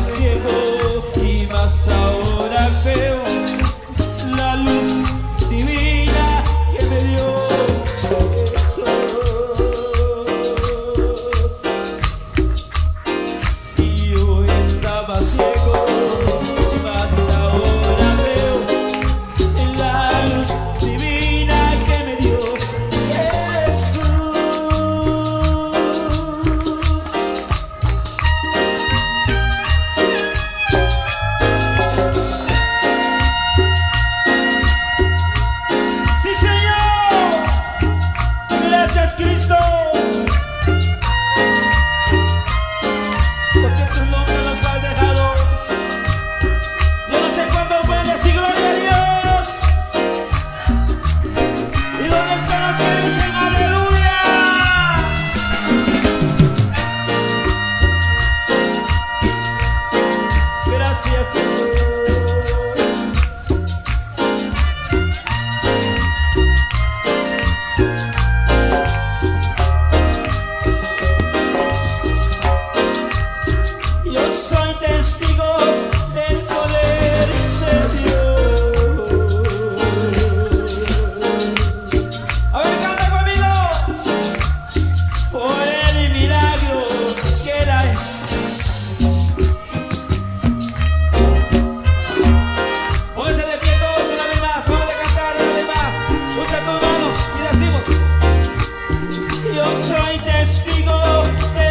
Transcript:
ciego. yo soy testigo de